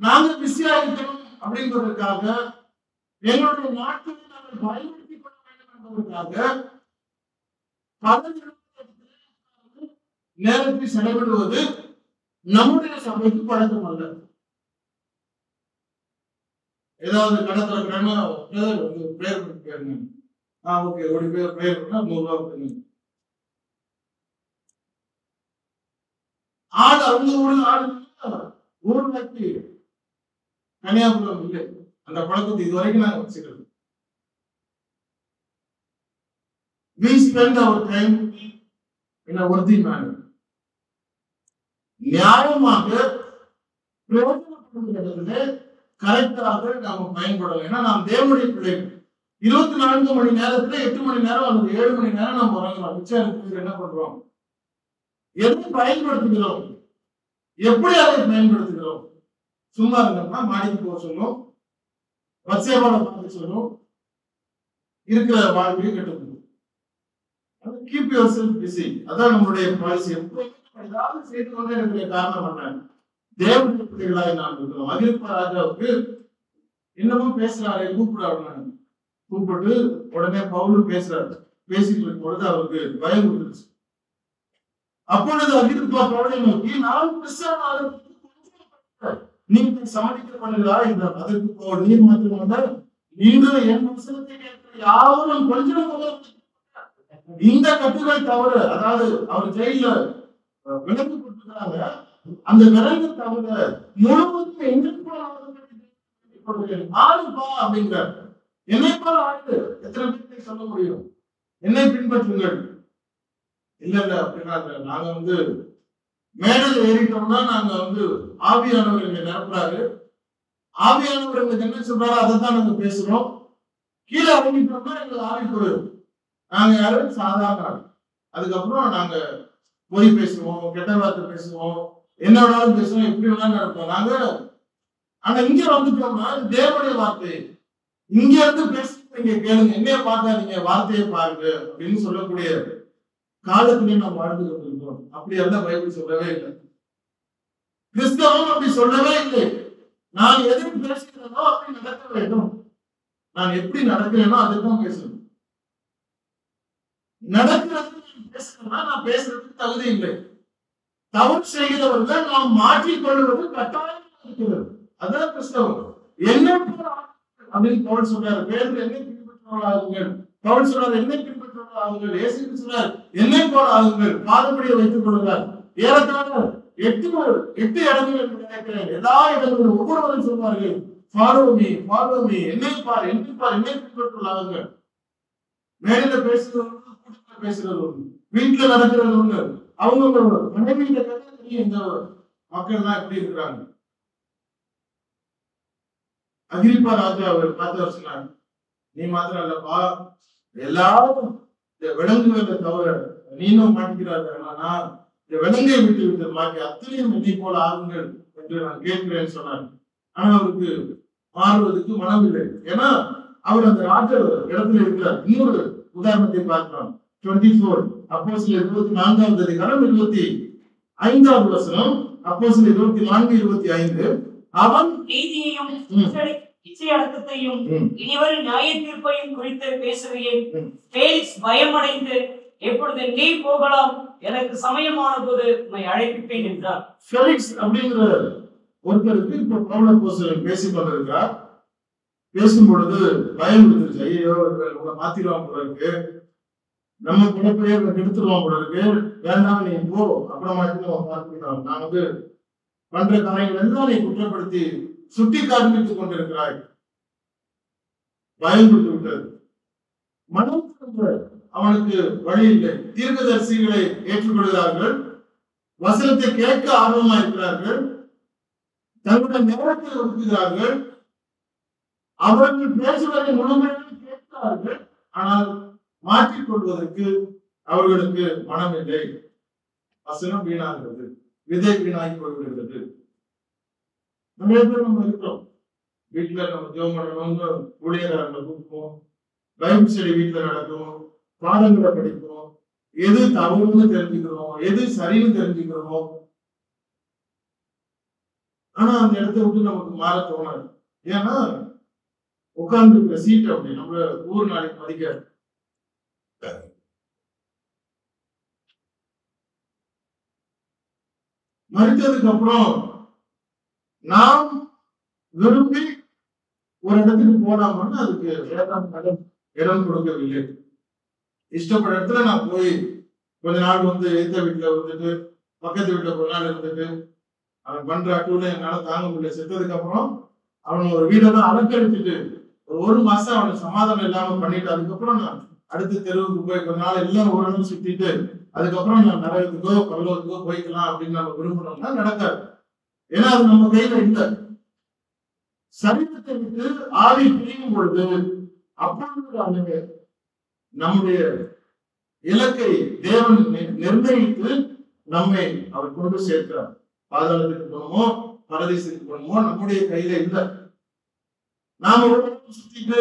நாங்க பிஸியா இருக்கணும் அப்படின்றதுக்காக எங்களுடைய நாட்களை நாங்கள் பயன்படுத்திக் கொள்ள வேண்டும் என்பதற்காக பதவி நேரத்தை செலவிடுவது நம்முடைய சபைக்கு பழக்கம் அல்ல. ஏதாவது கடத்துல கிழமை பிரதர் வந்து பிரேயர் பண்ணி ஆ ஓகே. ஒரு பேர் பேர் பண்ணா நூறு ரூபா கொடுங்க. ஆடு அவங்க ஊர்ல ஆடு ஊர் நட்டு. கன்னியாகுமரி இல்லை அந்த பழக்கத்தை இது வரைக்கும் நாங்க வச்சுக்கிறோம் we spend our time in a worthy நியாயமாக பிரயோஜனப்படுகிற கரெக்டாக நாம பயன்படலாம் ஏன்னா நாம் தேவனுடைய பிள்ளைகள். இருபத்தி நான்கு மணி நேரத்துல எட்டு மணி நேரம் அல்லது ஏழு மணி நேரம் நம்ம உறங்கலாம். மிச்சம் இருக்கிறது என்ன பண்றோம்? எதை பயன்படுத்துகிறோம்? எப்படி அதை பயன்படுத்துகிறோம்? சும்மா இருந்தோம்னா மாடிக்கு போக சொல்லும். வச்சேபால பார்க்க சொல்லும். இருக்கிற வாழ்க்கையும் கெட்டு கீப் யுவர் செல்ஃப் பிஸி அதான் நம்மளுடைய பாலிசி எப்பவுமே ஏதாவது செய்து கொண்டே இருக்கிற காரணம் என்ன? தேவனுடைய பிள்ளைகளாய் நான் இருக்கிறோம். அகிரிப்ப ராஜாவுக்கு இன்னமும் பேசுறாரு கூப்பிடாரு கூப்பிட்டு உடனே பவுலும் பேசுறாரு. பேசிட்டு இருக்கும் பொழுது அவருக்கு பயம் கொடுத்துருச்சு அப்பொழுது அகிருத்வா கவலை நோக்கி நான் கிறிஸ்தவன் நீங்கள் சமாளிக்க பண்ணுகிறா இந்த அதற்கு பவுல் நீர் மாத்திரமல்ல நீங்களும் என் வசனத்தை யாரும் கொஞ்சம் இந்த கட்டுரை தவறு. அதாவது அவர் ஜெயில அஹ், விலங்கு கொடுத்துக்கிறாங்க. அந்த விலங்கு தவிர முழுவதும் எங்களுக்கு ஆளுப்பா அப்படிங்கிறார். என்னை போல எத்தனை பேருக்கு சொல்ல முடியும்? என்னை பின்பற்றுங்கள். இல்ல இல்ல அப்படின்னா நாங்க வந்து மேடல் ஏறிட்டோம்னா நாங்க வந்து ஆவியானவர் எங்களை நிரப்புறாரு. ஆவியானவர் எங்களுக்கு என்ன சொல்றாரோ அதை தான் நாங்க பேசுறோம். கீழே இறங்கிட்டோம்னா எங்களுக்கு ஆவி போயிடும் நாங்க யாரும் சாதாரண அதுக்கப்புறம் நாங்க பொய் பேசுவோம் கெட்ட வார்த்தை பேசுவோம். என்ன வேணாலும் பேசுவோம் எப்படி வேணாலும் நடப்போம். நாங்க ஆனா இங்க வந்துட்டோம்னா தேவனுடைய வார்த்தை. இங்க இருந்து பேசி கேளுங்க. என்னைய பார்க்காதீங்க வார்த்தையை பாருங்க அப்படின்னு சொல்லக்கூடிய காலத்திலே நாம் வாழ்ந்து கொண்டிருக்கிறோம். அப்படி எல்லாம் பைபிள் சொல்லவே இல்லை. கிறிஸ்தவம் அப்படி சொல்லவே இல்லை. நான் எது பேசுகிறேனோ அப்படி நடக்க வேண்டும். நான் எப்படி நடக்கிறேனோ அதுதான் பேசணும். நடக்கிறது நான் பேசுறேன்னா நான் பேசுறதுக்கு தகுதி இல்லை. தவறு செய்கிறவர்கள் நாம் மாற்றிக் கொள்வது கட்டாயம் இருக்கிறது. அதான் கிறிஸ்தவம். என்ன அப்படின்னு பவுல் சொல்றாரு பேருக்கு என்னை பின்பற்றுவர்களாகுங்கள். பவுல் சொல்றாரு என்னை பின்பற்றுவர்களாகுங்கள். இயேசு கிறிஸ்து சொல்றார் என்னை போல ஆகுங்கள். பாதப்படியை வைத்துக் கொள்கிறார் ஏறத்தாழ எட்டு எட்டு இடங்கள் என்று நினைக்கிறேன். எல்லா இடங்களும் ஒவ்வொருவரும் சொல்வார்கள் ஃபாலோ மீ என்னை பார் என்னை பார் என்னை பின்பற்றுவர்களாகுங்கள். மேடையில பேசுறது ஒண்ணு கூட்டத்துல பேசுறது ஒண்ணு வீட்டுல நடக்கிறது ஒண்ணு அவங்க மனைவியில கேட்டா தெரியும். இந்த மக்கள் எல்லாம் எப்படி இருக்கிறாங்க? அகிரிப்பா ராஜா அவர் பார்த்தவர் சொன்னார் நீ மாத்திரம் இல்லப்பா எல்லாரும் இந்த விலங்குகளை தவிர நீனும் மாட்டிக்கிறாரு இந்த விலங்கை விட்டு விட்டதுமாக்கி அத்தனையும் என்னை போல ஆகுங்கள் என்று நான் கேட்கிறேன்னு சொன்னார். ஆனா அவருக்கு மாறுவதற்கு மனம் இல்லை. ஏன்னா அவர் அந்த ராஜ இடத்துல இருக்கிறார். இன்னொரு உதாரணத்தை பார்க்கலாம். டுவெண்ட்டி ஃபோர் அப்போ சில இருபத்தி நான்காவது அதிகாரம் இருபத்தி ஐந்தாவது வசனம் அப்போ சில இருபத்தி நான்கு இருபத்தி ஐந்து. அவன் நீதியையும் ம். இச்சை- இச்சையடக்கத்தையும் ம், இனிவரும் நியாய தீர்ப்பையும் குறித்து பேசுகிறேன். ம். பேலிக்ஸ் பயமடைந்து எப்பொழுது நீ போகலாம் எனக்கு சமயமான போது உன்னை அழைப்பிப்பேன் என்றார். ஃபெலிக்ஸ் அப்படிங்கிற ஒருத்தருக்கு இப்ப பவுல போஸ்டர் பேசிக் கொண்டிருக்கிறார். பேசும் பொழுது பயம் இருந்துச்சு ஐயோ உங்களை மாத்திடுவாங்க போல இருக்கு. நம்ம இவங்க கெடுத்துருவான் போல இருக்கு. வேண்டாம் நீ போ. அப்புறமாட்டி நம்ம பார்த்துக்கலாம் நான் வந்து பண்ற காரியங்கள் எல்லாம் குற்றப்படுத்தி சுட்டி காண்பித்துக் கொண்டிருக்கிறாய். பயம் விட்டது. மனம் அவனுக்கு வழி இல்லை. தீர்க்கதரிசிகளை ஏற்றுக்கொள்கிறார்கள். வசனத்தை கேட்க ஆர்வமா இருக்கிறார்கள். தங்களுடைய நேரத்தை ஒதுக்குகிறார்கள். அவர்கள் பேசுவதை முழுமையாக கேட்கிறார்கள். ஆனால் மாற்றிக்கொள்வதற்கு அவர்களுக்கு மனம் இல்லை வசனம் வீணாகிறது. விதை வீணாகி போய்விடுகிறது நிறைய பேர் நம்ம இருக்கிறோம்? வீட்டுல நம்ம ஜோம் பண்ணணும்னு ஊழியர்களை கூப்பிடுவோம் பைபிள் ஸ்டடி வீட்டுல நடக்கும் பாடங்களை படிக்கிறோம் எது தவறுன்னு தெரிஞ்சுக்கிறோம் எது சரின்னு தெரிஞ்சுக்கிறோம் ஆனா அந்த இடத்த விட்டு நமக்கு மாற தோணாது. ஏன்னா உட்கார்ந்து இருக்கிற சீட் அப்படி நம்ம ஊர் நாளைக்கு மதிக்காது. மறித்ததுக்கு அப்புறம் நாம் விரும்பி ஒரு இடத்துக்கு போனாமன்னு அதுக்கு வேதாம் இடம் இடம் கொடுக்கவில்லை. இஷ்டப்பட்ட இடத்துல நான் போய் கொஞ்ச நாள் வந்து எந்த வீட்டுல வந்துட்டு பக்கத்து வீட்டுல கொஞ்ச நாள் இருந்துட்டு அவன் பண்ற அட்டூல என்னால தாங்க முடியல. செத்ததுக்கு அப்புறம் அவன் ஒரு வீடெல்லாம் அலங்கரிச்சுட்டு ஒரு மாசம் அவனுக்கு சமாதானம் இல்லாம பண்ணிட்டு அதுக்கப்புறம் நான் அடுத்த தெருவுக்கு போய் கொஞ்ச நாள் எல்லாம் ஓரளவு சுத்திட்டு அதுக்கப்புறம் நான் நரகத்துக்கோ பரலோகத்துக்கோ போய்க்கலாம் அப்படின்னு நம்ம விரும்பணும்னா நடக்காது. ஏன்னா அது நம்ம கையில இல்லை. சரீரத்தை விட்டு ஆவி பிரியும் பொழுது அப்பொழுது நம்முடைய இலக்கை தேவன் நிர்ணயித்து நம்மை அவர் கொண்டு சேர்க்கிறார். பாதாளத்துக்கு போகணுமோ பரதேசத்துக்கு போகணுமோ நம்முடைய கையில இல்லை. நாம சுத்திட்டு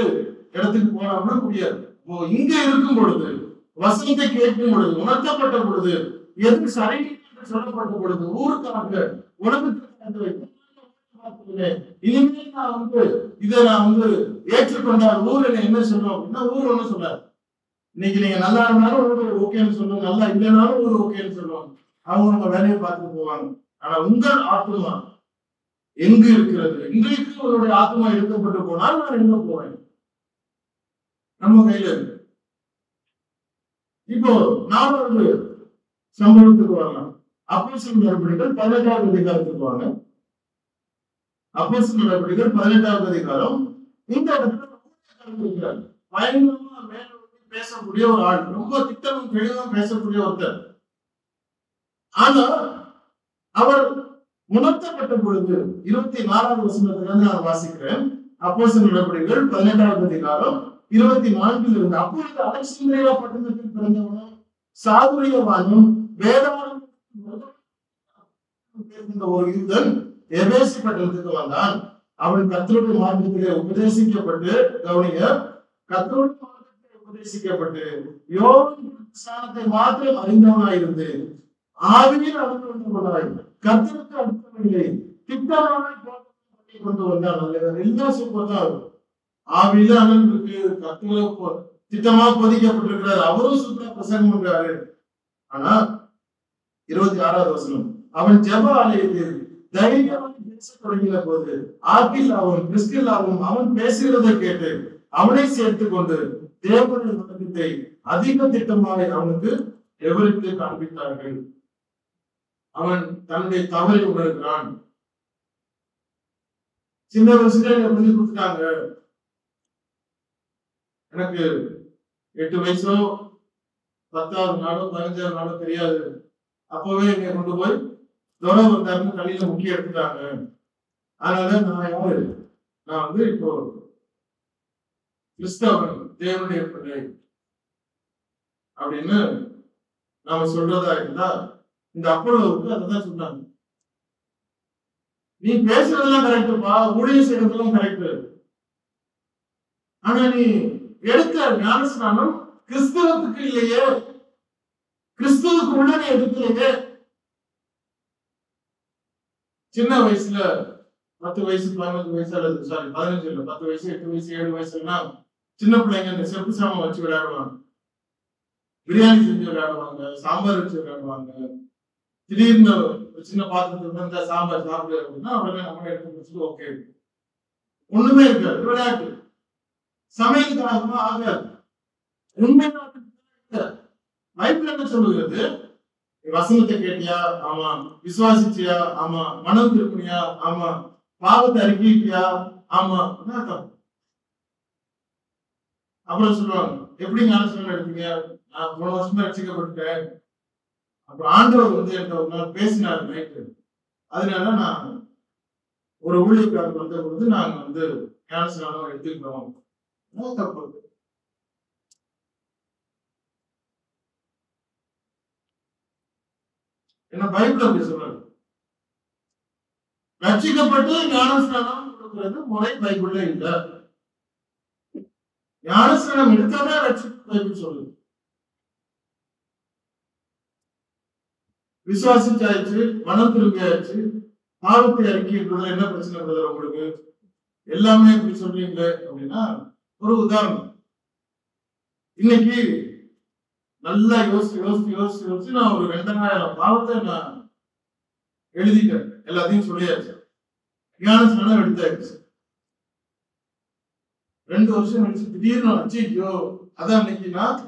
இடத்துக்கு போனோம்னா முடியாது. இப்போ இங்க இருக்கும் பொழுது வசனத்தை கேட்கும் பொழுது உணர்த்தப்பட்ட பொழுது எது சரி என்று சொல்லப்பட்ட பொழுது ஊருக்காக உலகத்திற்காக இனிமேல் நான் வந்து இதை நான் வந்து ஏற்றுக்கொண்டால் ஊர் என்ன என்ன சொல்லும்? அப்படின்னா ஊர் ஒண்ணு சொல்லாது இன்னைக்கு நீங்க நல்லா இருந்தாலும் ஊர் ஓகேன்னு சொல்லுவோம் நல்லா இல்லைனாலும் ஊர் ஓகேன்னு சொல்லுவாங்க அவங்க அவங்க வேலையை பார்த்துட்டு போவாங்க. ஆனா உங்கள் ஆத்மா எங்கு இருக்கிறது? இன்றைக்கு உங்களுடைய ஆத்மா எடுக்கப்பட்டு போனால் நான் எங்க போவேன்? நம்ம கையில இருக்கு. இப்போ நாலாவது சம்பவத்துக்கு வரலாம். அப்போசல் நடவடிக்கைகள் பதினெட்டாவது அதிகாரத்துக்கு வாங்க. அப்போசல் நடவடிக்கைகள் பதினெட்டாவது அதிகாரம். இந்த இடத்துல பயங்கரமா மேல பேசக்கூடிய ஒரு ஆள் ரொம்ப திட்டமும் தெளிவும் பேசக்கூடிய ஒருத்தர். ஆனா அவர் உணர்த்தப்பட்ட பொழுது இருபத்தி நாலாவது வசனத்திலிருந்து நான் வாசிக்கிறேன். அப்போசல் நடவடிக்கைகள் பதினெட்டாவது அதிகாரம். இருபத்தி நான்கில் இருந்து. அப்பொழுது அலெக்சாந்திரியா பட்டணத்தில் பிறந்தவனும் சாதுரியவானும் வேதாளம் ஒரு யூதன் எபேசி பட்டணத்துக்கு வந்தான். அவன் கத்தருடைய மார்க்கத்திலே உபதேசிக்கப்பட்டு கவனிய கத்தருடைய மார்க்கத்திலே உபதேசிக்கப்பட்டு யோகன் ஸ்தானத்தை மாத்திரம் அறிந்தவனாயிருந்து ஆவியில் அறிந்து வந்தவனாய் கத்தருக்கு அடுத்தவனில்லை திட்டமான கொண்டு வந்தான். அல்ல எல்லாம் சூப்பர் தான் ஆவியில அனல் இருக்கு கத்துல திட்டமா பொதிக்கப்பட்டிருக்கிறார். அவரும் சூப்பரா பிரசங்கம் பண்றாரு. ஆனா இருபத்தி ஆறாவது வசனம். அவன் ஜெப ஆலயத்தில் தைரியமாக பேச தொடங்கின போது ஆக்கில் அவன் அவன் பேசுகிறதை கேட்டு அவனை சேர்த்து கொண்டு தேவனுடைய மார்க்கத்தை அதிக திட்டமாக அவனுக்கு விவரித்து காண்பித்தார்கள். அவன் தன்னுடைய தவறை உணர்கிறான். சின்ன வயசுல எனக்கு கொடுத்துட்டாங்க. எனக்கு எட்டு வயசோ பத்தாவது நாளோ பதினஞ்சாவது நாளோ தெரியாது. அப்பவே என்னை கொண்டு போய் துறை வந்தாருன்னு கையில முக்கிய எடுத்துட்டாங்க. அதனால நான் யாரு நான் வந்து இப்போ கிறிஸ்தவன் தேவனுடைய பிள்ளை அப்படின்னு நாம சொல்றதா இருந்தா இந்த அப்பளவுக்கு அதான் சொன்னாங்க. நீ பேசுறதெல்லாம் கரெக்டுப்பா ஊழியம் செய்யறதெல்லாம் கரெக்ட் ஆனா நீ எடுத்த ஞானஸ்நானம் கிறிஸ்தவத்துக்கு இல்லையே. கிறிஸ்துவுக்கு உடனே நீ எடுக்கலையே. சின்ன வயசுல பத்து வயசு பதினஞ்சு வயசு அல்லது சாரி பதினஞ்சு இல்லை பத்து வயசு எட்டு வயசு ஏழு வயசுனா சின்ன பிள்ளைங்க இந்த செப்பு சாமான் வச்சு விளையாடுவாங்க. பிரியாணி செஞ்சு விளையாடுவாங்க சாம்பார் வச்சு விளையாடுவாங்க. திடீர்னு ஒரு சின்ன பாத்திரத்துல இருந்தா சாம்பார் சாப்பிடுறது அப்படின்னா உடனே நம்ம எடுத்து முடிச்சுட்டு ஓகே ஒண்ணுமே இருக்காது விளையாட்டு. சமையல் காரணமா ஆகாது உண்மையான பைபிள் என்ன சொல்லுகிறது? வசனத்தை கேட்டியா? ஆமா. விசுவாசிச்சியா? ஆமா. மனம் திருப்பினியா ஆமா. பாவத்தை அறிக்கையா ஆமா. என்ன அப்புறம் சொல்லுவாங்க எப்படி ஞானஸ்நானம் எடுப்பீங்க நான் போன வருஷமா ரசிக்கப்பட்டுட்டேன் அப்புறம் ஆண்டவர் வந்து என்கிட்ட ஒரு நாள் பேசினார் நைட்டு. அதனால நான் ஒரு ஊழியக்காரர் வந்த பொழுது நாங்க வந்து ஞானஸ்நானம் எடுத்துக்கிறோம் மூத்த தப்பு இருக்கு? என்ன பைபிள் அப்படி சொல்றாரு? ரட்சிக்கப்பட்டு ஞானஸ்நானம் கொடுக்கிறது முறை பைபிள்ல இல்ல. ஞானஸ்நானம் எடுத்தாதான் ரட்சிப்பு பைபிள் சொல்லுது. விசுவாசிச்சாச்சு மனம் திரும்பியாச்சு பாவத்தை அறிக்கைன்றதுல என்ன பிரச்சனை பிரதர் உங்களுக்கு? எல்லாமே இப்படி சொல்றீங்களே அப்படின்னா ஒரு உதாரணம். இன்னைக்கு நல்லா யோசிச்சு யோசிச்சு யோசிச்சு யோசிச்சு நான் ஒரு ரெண்டாயிரம் பாவத்தை நான் எழுதிட்டேன். எல்லாத்தையும் சொல்லியாச்சு. ஞானஸ்நானம் எடுத்தாச்சு. ரெண்டு வருஷம் கழிச்சு திடீர்னு வச்சு ஐயோ அதான் அன்னைக்கு நான்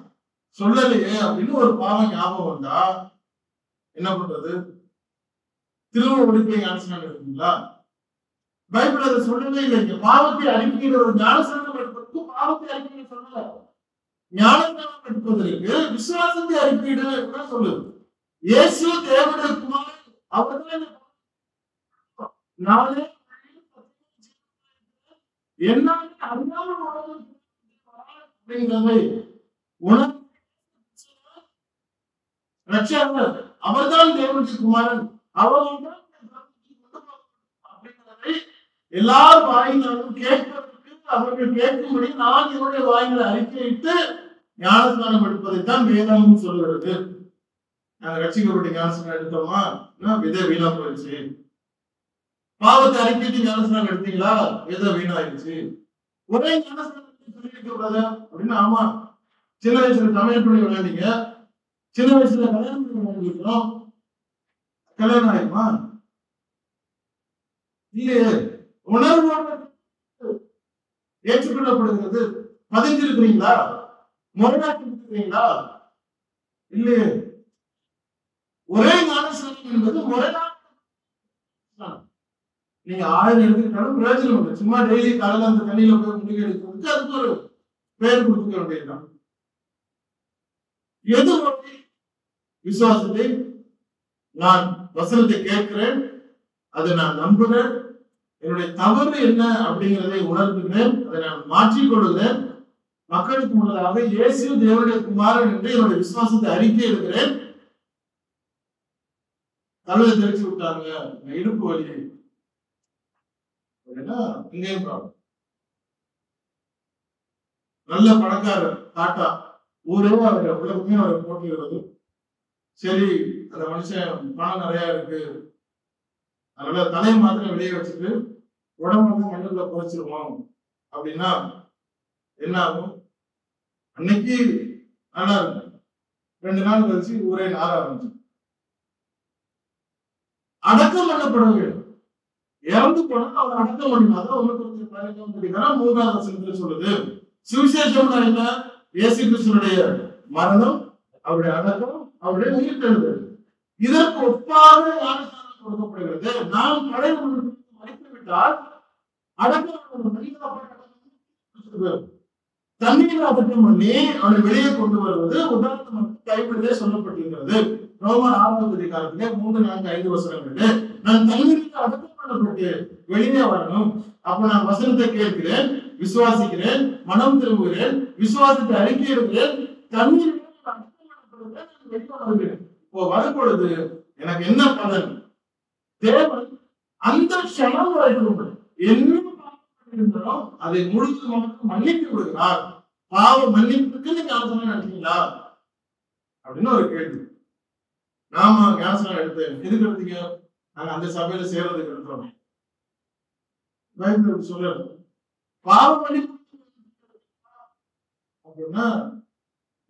சொல்லலையே அப்படின்னு ஒரு பாவம் ஞாபகம் வந்தா என்ன பண்றது? திரும்ப ஒழிப்பை ஞானஸ்நானம் இருக்குங்களா பைபிள் அதை சொல்லவே இல்லை. இங்க பாவத்தை அறிக்கையிட ஒரு ஞானஸ்நானம் பாவத்தை அறிக்கையிட சொல்லல. ஞானஸ்நானம் எடுப்பதற்கு விசுவாசத்தை அறிக்கையிடு கூட சொல்லுது இயேசு தேவனுடைய குமாரன் அவர்தான் நாளே நானே என்னாலே அறியாமல் அப்படிங்கிறதை உணர்வு ரட்சகர் அவர்தான் தேவனுடைய குமாரன். அவர்தான் அப்படிங்கிறதை எல்லார் வாயினாலும் அவர்கள் கேட்கும்படி நான் என்னுடைய வாயினை அறிக்கையிட்டு ஞானஸ்தானம் எடுப்பதைத்தான் வேதம் சொல்கிறது நாங்க ரட்சிக்கப்பட்டு ஞானஸ்தானம் எடுத்தோமா? விதை வீணா போயிடுச்சு. பாவத்தை அறிக்கையிட்டு ஞானஸ்தானம் எடுத்தீங்களா? விதை வீணாயிருச்சு ஒரே ஞானஸ்தானம் சொல்லியிருக்க கூடாது? அப்படின்னு ஆமா. சின்ன வயசுல சமையல் பண்ணி விளையாண்டீங்க. சின்ன வயசுல கல்யாணம் பண்ணி விளையாண்டிருக்கிறோம் கல்யாணம் ஆயிருமா? இல்லையே. உணர்வோட ஏற்றுக்கொள்ளப்படுகிறது. பதிஞ்சிருக்கிறீங்களா முறையாக்கிருக்கிறீங்களா இல்லையே. ஒரே ஞானஸ்நானம் என்பது முறையான நீங்க ஆயிரம் எடுத்துக்கிட்டாலும் பிரயோஜனம் இல்லை. சும்மா டெய்லி காலையில் அந்த தண்ணியில போய் முடிவு எடுக்கிறதுக்கு அதுக்கு ஒரு பெயர் கொடுத்துக்க வேண்டியதுதான். எது முறை விசுவாசத்தை நான் வசனத்தை கேட்கிறேன். அதை நான் நம்புகிறேன். என்னுடைய தவறு என்ன அப்படிங்கிறதை உணர்த்துகிறேன் அதை நான் மாற்றிக்கொள்கிறேன் மக்களுக்கு முன்னதாக இயேசு தேவனுடைய குமாரன் என்று என்னுடைய விசுவாசத்தை அறிக்கை எடுக்கிறேன் தலையை தெரிச்சு விட்டாங்க இடுப்பு வலி இங்கேயும் ப்ராப்ளம் நல்ல பணக்காரர் டாட்டா. ஊரே அவர் உலகமே அவர் போட்டிடுறது சரி அந்த மனுஷன் பணம் நிறைய இருக்கு. அதனால தலையை மாத்திரம் வெளியே வச்சுட்டு உடம்பு வந்து மண்ணுக்குள்ள குறைச்சிருவோம் அப்படின்னா என்ன ஆகும்? அன்னைக்கு நல்லா இருக்கும். ரெண்டு நாள் கழிச்சு ஊரே நார ஆரம்பிச்சு அடக்கம் பண்ணப்பட வேண்டும் இறந்து போனா அவர் அடக்கம் பண்ணினாதான் ஒண்ணு கொஞ்சம் பதினஞ்சாம் தேதிக்கான மூன்றாவது வசனத்துல சொல்லுது. சுவிசேஷம் என்ன இயேசு கிருஷ்ணனுடைய மரணம் அவருடைய அடக்கம் அவருடைய உயிர்த்தெழுதல். இதற்கு ஒப்பாக ஞானஸ்நானம் கொடுக்கப்படுகிறது நாம் கடை மறைத்து விட்டால் அடக்கம் தண்ணீர் அடக்கம் பண்ணி அவனை வெளியே கொண்டு வருவது உதாரணமாக கைவிடுதே சொல்லப்பட்டிருக்கிறது. ரோமன் ஆறாவது அதிகாரத்திலே மூன்று நான்கு ஐந்து வசனங்களிலே நான் தண்ணீரில் அடக்கம் பண்ணப்பட்டு வெளியே வரணும். அப்ப நான் வசனத்தை கேட்கிறேன் விசுவாசிக்கிறேன் மனம் திரும்புகிறேன் விசுவாசத்தை அறிக்கை எடுக்கிறேன் தண்ணீரில் அடக்கம் பண்ணப்படுகிறேன் வெளியே வருகிறேன். இப்போ வரும் பொழுது எனக்கு என்ன பலன்? தேவன் அந்த க்ஷணம் வரைக்கும் என்ன பாவம் அதை முழுக்க மன்னித்து விடுகிறார் பாவ மன்னிப்புக்கு நீங்க ஞானசனம் எடுத்தீங்களா அப்படின்னு ஒரு கேள்வி. நாம ஞானசனம் எடுத்தேன் எதுக்கு நாங்க அந்த சபையில சேர்றதுக்கு எடுத்தோம் பைபிள் சொல்ல பாவ மன்னிப்பு அப்படின்னா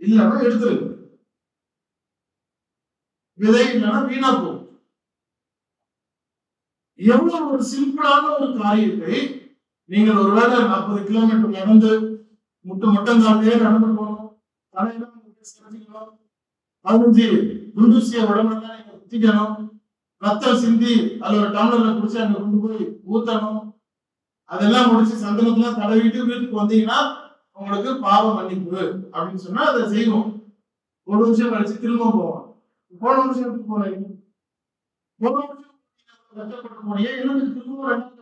இல்லைன்னா எடுத்துருங்க. விதை இல்லைன்னா வீணா போகும். எவ்வளவு ஒரு சிம்பிளான ஒரு காரியத்தை நீங்கள் ஒருவேளை நாற்பது கிலோமீட்டர் நடந்து முட்டு மட்டந்தாலே நடந்து போகணும். தலையெல்லாம் உங்களுக்கு பதினஞ்சு குண்டூசிய உடம்பெல்லாம் நீங்க குத்திக்கணும். ரத்தம் சிந்தி அதுல ஒரு டம்ளர்ல குடிச்சு அங்க கொண்டு போய் ஊத்தணும். அதெல்லாம் முடிச்சு சந்தனத்தெல்லாம் தடவிட்டு வீட்டுக்கு வந்தீங்கன்னா உங்களுக்கு பாவ மன்னிப்பு அப்படின்னு சொன்னா அதை செய்வோம். ஒரு நிமிஷம் கழிச்சு திரும்ப போவோம். போன நிமிஷம் போனீங்க. போன நிமிஷம் இன்னும்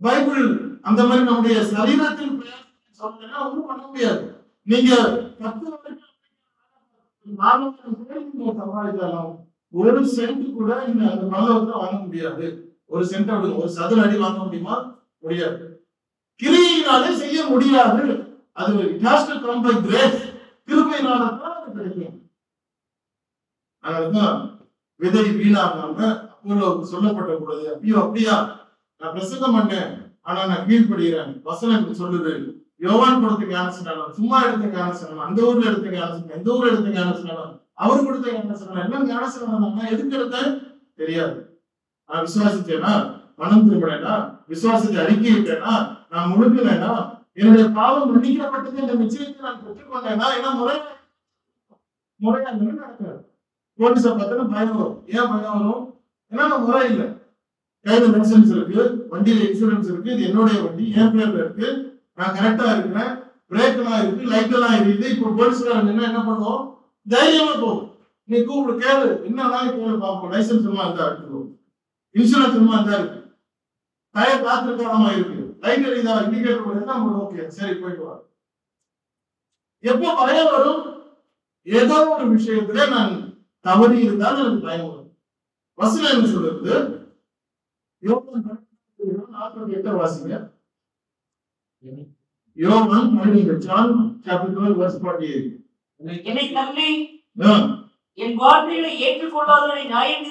பைபிள் அந்த மாதிரி நம்முடைய சரீரத்தில் சொன்னீங்கன்னா பண்ண முடியாது. நீங்க பத்து ஒரு சென்ட் கூட இந்த அந்த வாங்க முடியாது. ஒரு சென்ட் விடுங்க. ஒரு சதுர அடி வாங்க முடியுமா? முடியாது. கிரியினாலே செய்ய முடியாது. அது it has to come கிருபையினால தான் அது கிடைக்கும். அதனாலதான் விதை வீணாகாம அப்போ சொல்லப்பட்ட கூடாது ஐயோ அப்படியா? நான் பிரசங்கம் பண்ணேன் ஆனா நான் கீழ்படுகிறேன் வசனம் சொல்லுது. யோவான் கொடுத்த ஞானஸ்நானம் சும்மா எடுத்த ஞானசனம் அந்த ஊர்ல எடுத்த ஞானசனம் இந்த ஊர்ல எடுத்த ஞானஸ்நானம் அவர் கொடுத்த ஞானசனம் எல்லாம் ஞானசனம் தான்? எதுக்கு எடுத்தேன் தெரியாது. நான் விசுவாசித்தேனா? மனம் திரும்பினேனா விசுவாசத்தை அறிக்கையிட்டேனா நான் முழுக்கினேனா என்னுடைய பாவம் மன்னிக்கப்பட்டது என்ற நிச்சயத்தை நான் பெற்றுக்கொண்டேனா? ஏன்னா முறை? முறையா நடக்காது. போலீஸை பார்த்தா பயம் வரும். ஏன் பயம் வரும்? ஏன்னா நான் முறை இல்லை. கையில இன்சூரன்ஸ் இருக்கு வண்டியில இன்சூரன்ஸ் இருக்கு இது என்னுடைய வண்டி என் பேர்ல இருக்கு. நான் கரெக்டா இருக்கிறேன். பிரேக் எல்லாம் இருக்கு லைட் எல்லாம் இருக்குது இப்போ போலீஸ்காரங்க என்ன என்ன பண்ணுவோம்? தைரியமா போகும். நீ கூப்பிடு கேளு. என்னன்னாலும் கேளு பார்ப்போம். லைசன்ஸ் எல்லாம் இருந்தா இருக்கு இன்சூரன்ஸ் எல்லாம் இருந்தா இருக்கு. டயர் காத்திருக்காரமா இருக்கு. லைட் எரியுதா இண்டிகேட்டர் நம்மளுக்கு ஓகே சரி போயிட்டு வா. எப்போ பயம் வரும்? ஏதோ ஒரு விஷயத்துல நான் தவறி இருந்தால் எனக்கு பயம் வரும். வசனம் என்ன சொல்றது நாற்பத்தி எட்டு வாசிங்க? யோவான் பன்னிரண்டு John chapter twelve verse forty என்னை தள்ளி எயிட் என் வார்த்தைகளை ஏற்றுக்கொள்ளாதவனை நியாயம்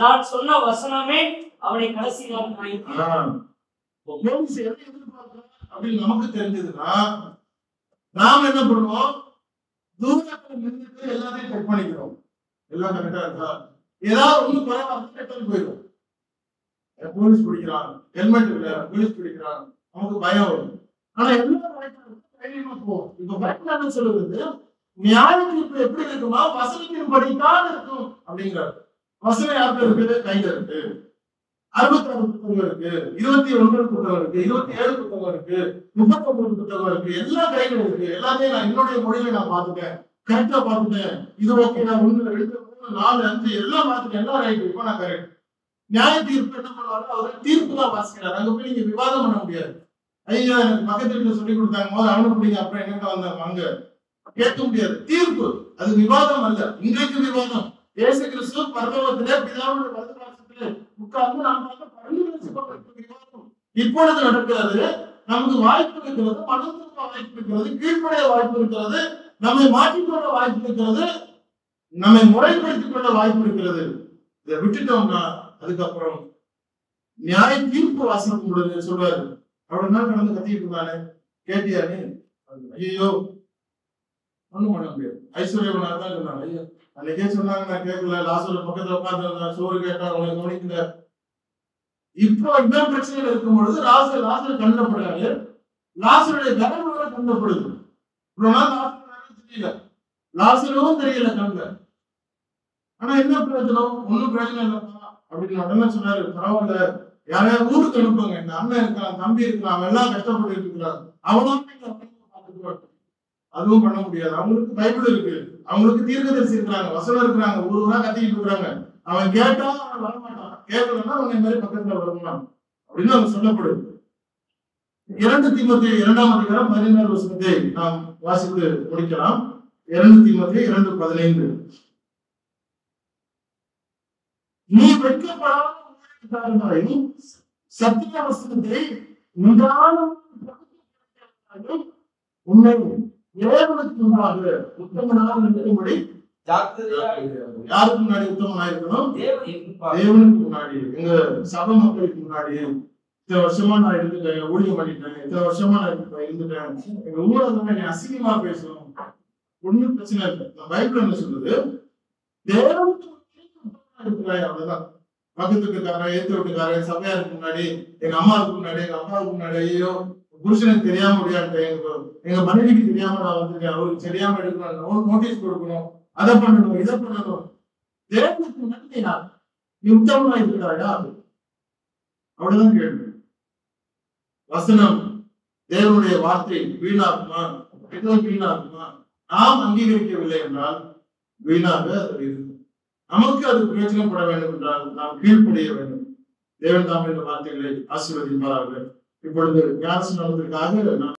நான் சொன்ன வசனமே அவனை கடைசி நாள் அப்படின்னு நமக்கு தெரிஞ்சதுன்னா நாம என்ன பண்ணுவோம்? தூரத்துல நின்றுட்டு எல்லாத்தையும் செக் பண்ணிக்கிறோம். எல்லாம் கரெக்டா இருக்கா? ஏதாவது ஒண்ணு பரவாயில்ல கெட்டது போயிடும். போலீஸ் பிடிக்கிறான். ஹெல்மெட் இல்ல போலீஸ் பிடிக்கிறான். நமக்கு பயம் வரும். ஆனா எல்லா தைரியமா போவோம் இப்ப பைபிள் என்ன சொல்லுறது? நியாய தீர்ப்பு எப்படி இருக்குமா? வசனத்தின் படித்தான் இருக்கும் அப்படிங்கிறார். வசனம் யாருக்கு இருக்குது? கையில இருக்கு. அறுபத்தி ஆறு புத்தகம் இருக்கு. இருபத்தி ஒன்பது புத்தகம் இருக்கு. இருபத்தி ஏழு புத்தகம் இருக்கு. முப்பத்தி ஒன்பது புத்தகம் இருக்கு. எல்லா கைகளும் இருக்கு. எல்லாத்தையும் நான் என்னுடைய மொழியில நான் பார்த்துட்டேன். கரெக்டா பார்த்துட்டேன். இது ஓகே நான் ஒண்ணு ரெண்டு மூணு நாலு அஞ்சு எல்லாம் பார்த்துட்டேன். எல்லாம் ரைட் இப்போ நான் கரெக்ட் நியாய தீர்ப்பு என்ன பண்ணுவாரு அவர் தீர்ப்பு தான் வாசிக்கிறார். அங்க போய் நீங்க விவாதம் பண்ண முடியாது. ஐயா எனக்கு பக்கத்து வீட்டுல சொல்லி கொடுத்தாங்க. போது அவனை பிடிங்க அப்புறம் எங்கிட்ட வந்தாங்க? அங்க. கேட்க முடியாது. தீர்ப்பு. அது விவாதம் அல்ல. இன்றைக்கு விவாதம். ஏசு கிறிஸ்து பரலோகத்திலே பிதாவுடைய வலது உட்கார்ந்து நாம் விவாதம் இப்பொழுது நடக்கிறது நமக்கு வாய்ப்பு இருக்கிறது மனம் திரும்ப வாய்ப்பு இருக்கிறது கீழ்ப்படைய வாய்ப்பு இருக்கிறது நம்மை மாற்றிக்கொள்ள வாய்ப்பு இருக்கிறது நம்மை முறைப்படுத்திக் கொள்ள வாய்ப்பு இருக்கிறது. இதை விட்டுட்டோம்னா அதுக்கப்புறம் நியாய தீர்ப்பு வாசனம் உங்களுக்கு சொல்றாரு. அவ்வளவு நாள் கடந்து கத்திட்டு இருந்தானே கேட்டியானே? ஐயோ ஒண்ணும் பண்ண முடியாது. ஐஸ்வர்யவனா தான் இருந்தாங்க ஐயோ அன்னைக்கே சொன்னாங்க நான் கேட்கல. லாசூர் பக்கத்துல உட்கார்ந்து சோறு கேட்டா அவங்களை கவனிக்கல. இப்போ இன்னும் பிரச்சனைகள் இருக்கும் பொழுது லாசர் லாசர் கண்டப்படுறாரு லாசருடைய கடன் வர கண்டப்படுது இவ்வளவு நாள் தெரியல. லாசரும் தெரியல கண்ட ஆனா என்ன பிரயோஜனம்? ஒண்ணும் பிரயோஜனம் இல்லப்பா அப்படின்னு உடனே சொன்னாரு பரவாயில்ல. யாரையாவது ஊருக்கு அனுப்புங்க. எங்க அண்ணன் இருக்கான் தம்பி இருக்கான் அவன் எல்லாம் கஷ்டப்பட்டு இருக்கிறான். அவனும் நீங்க அதுவும் பண்ண முடியாது. அவங்களுக்கு பைபிள் இருக்கு. அவங்களுக்கு தீர்க்கதரிசி இருக்கிறாங்க. வசனம் இருக்கிறாங்க. ஒரு ஊரா கத்திக்கிட்டு இருக்கிறாங்க. அவன் கேட்டா அவன் வரமாட்டான். கேட்கலன்னா அவங்க இந்த மாதிரி பக்கத்துல வரணும் அப்படின்னு அவங்க சொல்லப்படுது இரண்டு தீமத்தை இரண்டாம் அதிகாரம் பதினாறு வசனத்தை நாம் வாசித்து முடிக்கலாம். இரண்டு தீமத்தை இரண்டு பதினைந்து. நீ வெட்கப்படாத சத்திய வசனத்தை உன்னை தேவனுக்கு முன்பாக உத்தமனாக நிற்கும்படி யாருக்கு முன்னாடி உத்தமனா இருக்கணும்? தேவனுக்கு முன்னாடி. எங்க சபை மக்களுக்கு முன்னாடி. இத்தனை வருஷமா நான் இருந்துட்டேன் ஊழியம் பண்ணிட்டேன். இத்தனை வருஷமா நான் இருந்துட்டேன். எங்க ஊரை தான் என்னை அசிங்கமா பேசணும் ஒண்ணும் பிரச்சனை இல்லை. நான் பைபிள் என்ன சொல்லுது தேவனுக்கு இருக்கிறாய் அவ்வளவுதான். பக்கத்து வீட்டுக்காரன் ஏத்து வீட்டுக்காரன் சபையாருக்கு முன்னாடி எங்க அம்மாவுக்கு முன்னாடி எங்க அப்பாவுக்கு முன்னாடி ஐயோ புருஷனுக்கு தெரியாம முடியாது எங்க எங்க மனைவிக்கு தெரியாம நான் வந்திருக்கேன். அவருக்கு தெரியாம எடுக்கணும். நோட்டீஸ் கொடுக்கணும். அதை பண்ணணும் இதை பண்ணணும். தேவனுக்கு முன்னாடி நீ யார்? நீ உத்தமமா அவ்வளவுதான் கேள்வி. வசனம் தேவனுடைய வார்த்தை வீணாகுமா? எதுவும் வீணாகுமா? நாம் அங்கீகரிக்கவில்லை என்றால் வீணாக அது இருக்கும். நமக்கு அது பிரயோஜனப்பட வேண்டும் என்றால் நாம் கீழ்ப்படிய வேண்டும். தேவன் தாம் என்ற வார்த்தைகளை ஆசீர்வதிப்பார்கள் இப்பொழுது ஞான ஸ்நானத்திற்காக நாம்